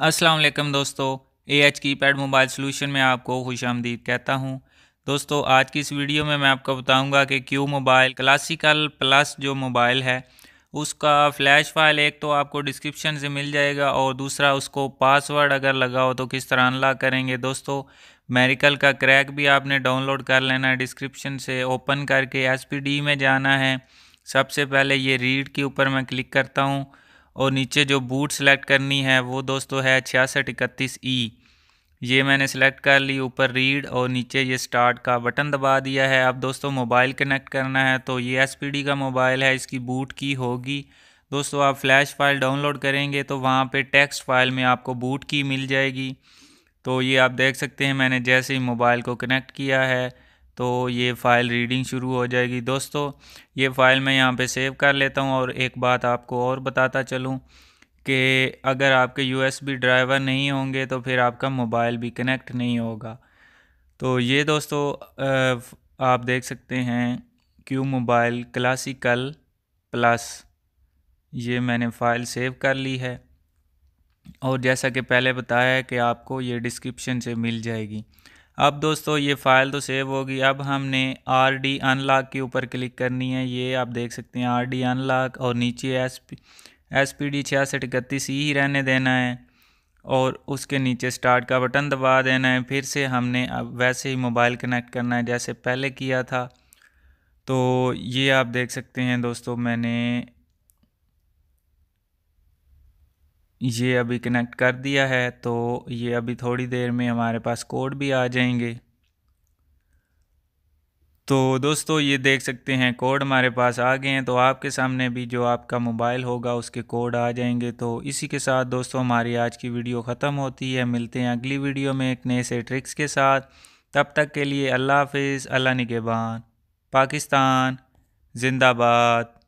वालेकुम दोस्तों A H keypad mobile solution में आपको खुश आमदीद कहता हूँ। दोस्तों, आज की इस वीडियो में मैं आपको बताऊँगा कि क्यू मोबाइल क्लासिकल प्लस जो मोबाइल है, उसका फ़्लैश फ़ाइल एक तो आपको डिस्क्रिप्शन से मिल जाएगा और दूसरा उसको पासवर्ड अगर लगाओ तो किस तरह अनलॉक करेंगे। दोस्तों मेरिकल का क्रैक भी आपने डाउनलोड कर लेना है डिस्क्रिप्शन से ओपन करके एसपीडी में जाना है। सबसे पहले ये रीड के ऊपर मैं क्लिक करता हूँ। और नीचे जो बूट सेलेक्ट करनी है, वो दोस्तों है छियासठ इकतीस ई ये मैंने सेलेक्ट कर ली ऊपर रीड और नीचे ये स्टार्ट का बटन दबा दिया है। अब दोस्तों मोबाइल कनेक्ट करना है तो ये एसपीडी का मोबाइल है, इसकी बूट की होगी। दोस्तों आप फ्लैश फ़ाइल डाउनलोड करेंगे तो वहाँ पे टेक्स्ट फ़ाइल में आपको बूट की मिल जाएगी। तो ये आप देख सकते हैं, मैंने जैसे ही मोबाइल को कनेक्ट किया है तो ये फ़ाइल रीडिंग शुरू हो जाएगी। दोस्तों, ये फ़ाइल मैं यहाँ पे सेव कर लेता हूँ और एक बात आपको और बताता चलूँ कि अगर आपके यूएसबी ड्राइवर नहीं होंगे तो फिर आपका मोबाइल भी कनेक्ट नहीं होगा। तो ये दोस्तों आप देख सकते हैं क्यू मोबाइल क्लासिकल प्लस ये मैंने फ़ाइल सेव कर ली है और जैसा कि पहले बताया कि आपको ये डिस्क्रिप्शन से मिल जाएगी। अब दोस्तों ये फ़ाइल तो सेव होगी अब हमने आर डी अनलॉक के ऊपर क्लिक करनी है। ये आप देख सकते हैं आर डी अनलॉक और नीचे S P S P D छियासठ इकतीस ही रहने देना है और उसके नीचे स्टार्ट का बटन दबा देना है। फिर से हमने अब वैसे ही मोबाइल कनेक्ट करना है, जैसे पहले किया था। तो ये आप देख सकते हैं दोस्तों, मैंने ये अभी कनेक्ट कर दिया है तो ये अभी थोड़ी देर में हमारे पास कोड भी आ जाएँगे। तो दोस्तों, ये देख सकते हैं कोड हमारे पास आ गए हैं तो आपके सामने भी जो आपका मोबाइल होगा, उसके कोड आ जाएँगे। तो इसी के साथ दोस्तों, हमारी आज की वीडियो ख़त्म होती है। मिलते हैं अगली वीडियो में एक नए से ट्रिक्स के साथ। तब तक के लिए अल्लाह हाफिज़, अल्लाह निगेबान। पाकिस्तान, जिंदाबाद।